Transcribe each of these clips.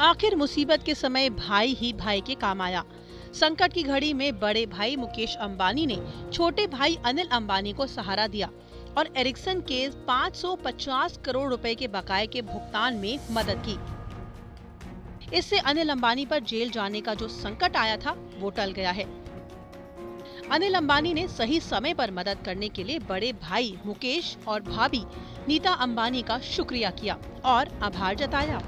आखिर मुसीबत के समय भाई ही भाई के काम आया। संकट की घड़ी में बड़े भाई मुकेश अंबानी ने छोटे भाई अनिल अंबानी को सहारा दिया और एरिक्सन के 550 करोड़ रुपए के बकाये के भुगतान में मदद की। इससे अनिल अंबानी पर जेल जाने का जो संकट आया था, वो टल गया है। अनिल अंबानी ने सही समय पर मदद करने के लिए बड़े भाई मुकेश और भाभी नीता अंबानी का शुक्रिया किया और आभार जताया।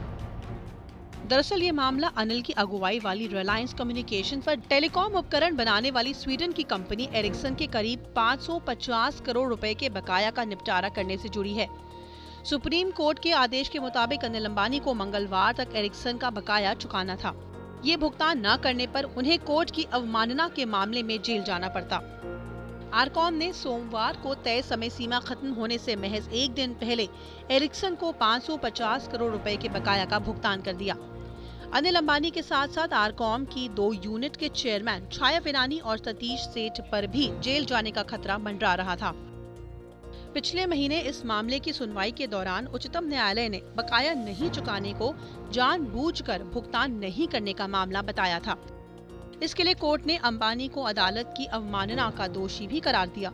दरअसल ये मामला अनिल की अगुवाई वाली रिलायंस कम्युनिकेशन पर टेलीकॉम उपकरण बनाने वाली स्वीडन की कंपनी एरिक्सन के करीब 550 करोड़ रुपए के बकाया का निपटारा करने से जुड़ी है। सुप्रीम कोर्ट के आदेश के मुताबिक अनिल अंबानी को मंगलवार तक एरिक्सन का बकाया चुकाना था। ये भुगतान न करने पर उन्हें कोर्ट की अवमानना के मामले में जेल जाना पड़ता। आरकॉम ने सोमवार को तय समय सीमा खत्म होने से महज एक दिन पहले एरिक्सन को 550 करोड़ रुपए के बकाया का भुगतान कर दिया। अनिल अंबानी के साथ साथ आरकॉम की दो यूनिट के चेयरमैन छाया पिरानी और सतीश सेठ पर भी जेल जाने का खतरा मंडरा रहा था। पिछले महीने इस मामले की सुनवाई के दौरान उच्चतम न्यायालय ने बकाया नहीं चुकाने को जानबूझकर भुगतान नहीं करने का मामला बताया था। इसके लिए कोर्ट ने अंबानी को अदालत की अवमानना का दोषी भी करार दिया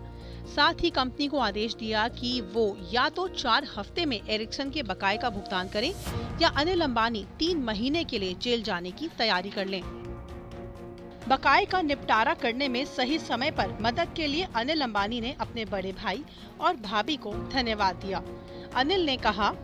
साथ ही कंपनी को आदेश दिया कि वो या तो चार हफ़्ते में एरिक्सन के बकाये का भुगतान करें या अनिल अंबानी तीन महीने के लिए जेल जाने की तैयारी कर लें। बकाये का निपटारा करने में सही समय पर मदद के लिए अनिल अंबानी ने अपने बड़े भाई और भाभी को धन्यवाद दिया अनिल ने कहा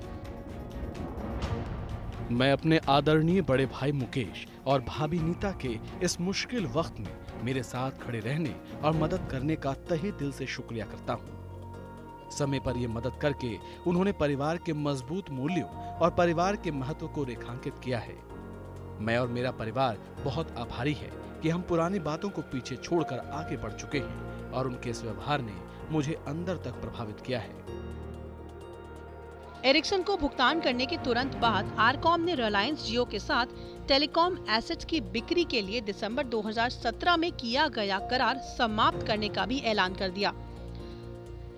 मैं अपने आदरणीय बड़े भाई मुकेश और भाभी नीता के इस मुश्किल वक्त में मेरे साथ खड़े रहने और मदद करने का तहे दिल से शुक्रिया करता हूँ। समय पर ये मदद करके उन्होंने परिवार के मज़बूत मूल्यों और परिवार के महत्व को रेखांकित किया है। मैं और मेरा परिवार बहुत आभारी है कि हम पुरानी बातों को पीछे छोड़कर आगे बढ़ चुके हैं और उनके इस व्यवहार ने मुझे अंदर तक प्रभावित किया है। एरिक्सन को भुगतान करने के तुरंत बाद आरकॉम ने रिलायंस जियो के साथ टेलीकॉम एसेट्स की बिक्री के लिए दिसंबर 2017 में किया गया करार समाप्त करने का भी ऐलान कर दिया।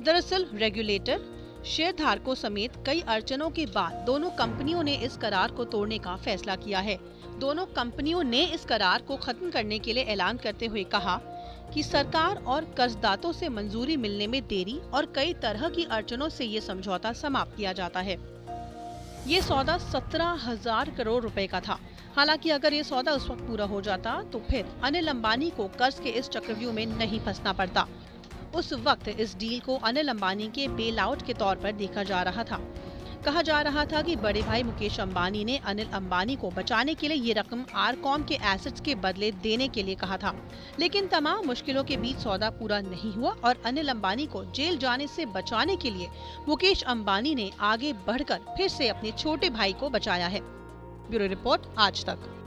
दरअसल, रेगुलेटर शेयर धारकों समेत कई अड़चनों के बाद दोनों कंपनियों ने इस करार को तोड़ने का फैसला किया है। दोनों कंपनियों ने इस करार को खत्म करने के लिए ऐलान करते हुए कहा कि सरकार और कर्जदातों से मंजूरी मिलने में देरी और कई तरह की अड़चनों से ये समझौता समाप्त किया जाता है। ये सौदा सत्रह हज़ार करोड़ रुपए का था। हालाँकि अगर ये सौदा उस वक्त पूरा हो जाता तो फिर अनिल अंबानी को कर्ज के इस चक्रव्यूह में नहीं फंसना पड़ता। उस वक्त इस डील को अनिल अंबानी के बेल आउट के तौर पर देखा जा रहा था। कहा जा रहा था कि बड़े भाई मुकेश अंबानी ने अनिल अंबानी को बचाने के लिए ये रकम आरकॉम के एसेट्स के बदले देने के लिए कहा था। लेकिन तमाम मुश्किलों के बीच सौदा पूरा नहीं हुआ और अनिल अंबानी को जेल जाने से बचाने के लिए मुकेश अंबानी ने आगे बढ़कर फिर से अपने छोटे भाई को बचाया है। ब्यूरो रिपोर्ट आज तक।